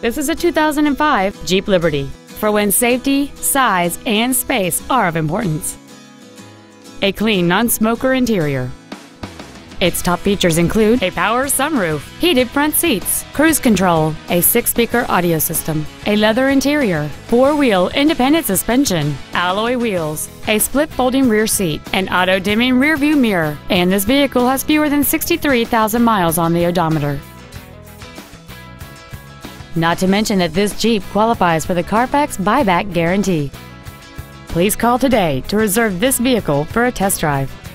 This is a 2005 Jeep Liberty for when safety, size, and space are of importance. A clean, non-smoker interior. Its top features include a power sunroof, heated front seats, cruise control, a six-speaker audio system, a leather interior, four-wheel independent suspension, alloy wheels, a split folding rear seat, an auto-dimming rear-view mirror, and this vehicle has fewer than 63,000 miles on the odometer. Not to mention that this Jeep qualifies for the Carfax buyback guarantee. Please call today to reserve this vehicle for a test drive.